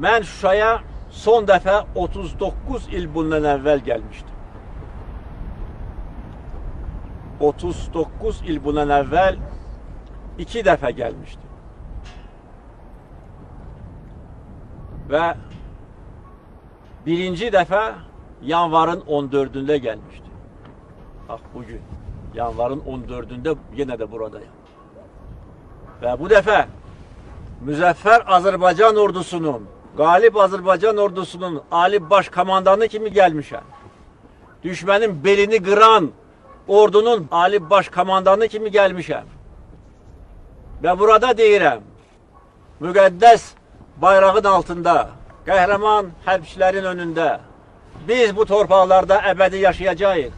Mən Şuşaya son dəfə 39 il bundan əvvəl gəlmişdim. 39 il bundan əvvəl iki dəfə gəlmişdim. Və birinci dəfə yanvarın 14-ündə gəlmişdim. Bax bugün yanvarın 14-ündə yenə də buradayım. Və bu dəfə Müzəffər Azərbaycan ordusunun, qalib Azərbaycan ordusunun ali baş komandanı kimi gəlmişəm. Düşmənin belini qıran ordunun ali baş komandanı kimi gəlmişəm. Və burada deyirəm, müqəddəs bayrağın altında, qəhrəman hərbçilərin önündə biz bu torpaqlarda əbədi yaşayacağıq.